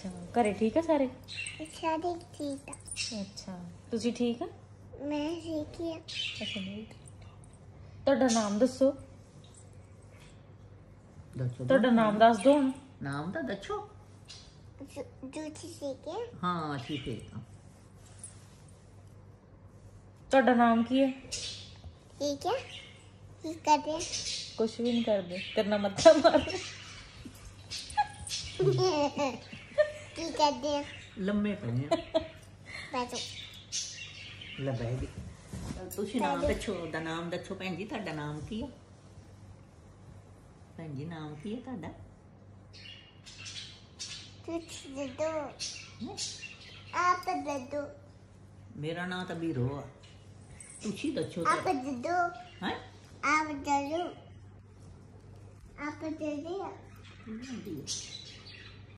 ਅੱਛਾ ਘਰੇ ਠੀਕ ਆ ਸਾਰੇ ਸਾਰੇ ਠੀਕ ਆ ਅੱਛਾ ਤੁਸੀਂ ਠੀਕ ਆ ਮੈਂ ਸਿੱਖਿਆ ਅੱਛਾ ਨਹੀਂ ਤੁਹਾਡਾ ਨਾਮ ਦੱਸੋ ਦੱਸੋ ਤੁਹਾਡਾ ਨਾਮ ਦੱਸ ਦਿਓ ਹੁਣ ਨਾਮ ਤਾਂ ਦੱਸੋ ਜੂਠੀ ਸਿੱਖਿਆ ਹਾਂ ਠੀਕ ਹੈ ਤੁਹਾਡਾ ਨਾਮ ਕੀ ਹੈ ਠੀਕ ਹੈ ਕੀ ਕਰਦੇ ਕੁਝ ਵੀ ਨਹੀਂ ਕਰਦੇ ਤੇਰੇ ਨਾਲ ਮੱਥਾ ਮਾਰ ਕੀ ਕਰਦੇ ਆ? ਲੰਮੇ ਪਏ ਆ ਬੈਠੋ ਲੈ ਬਹਿ ਗਈ ਚੱਲ ਤੁਸੀਂ ਨਾਮ ਦੱਸੋ ਦਾ ਨਾਮ ਦੱਸੋ ਭੈਣ ਜੀ ਤੁਹਾਡਾ ਨਾਮ ਕੀ ਹੈ ਭੈਣ ਜੀ ਨਾਮ ਕੀ ਹੈ ਤੁਹਾਡਾ ਜੂਠੀ ਦੇ ਦੋ ਹੈਂ? ਆਪ ਦੇ ਦੋ ਮੇਰਾ ਨਾਮ ਤਾਂ ਵੀਰੋ ਆ ਤੁਸੀਂ ਦੱਸੋ ਆਪ ਦੇ ਦੋ ਹੈ ਆਪ ਦੇ ਦੋ ਆਪ ਦੇ ਦੋ ਕੀ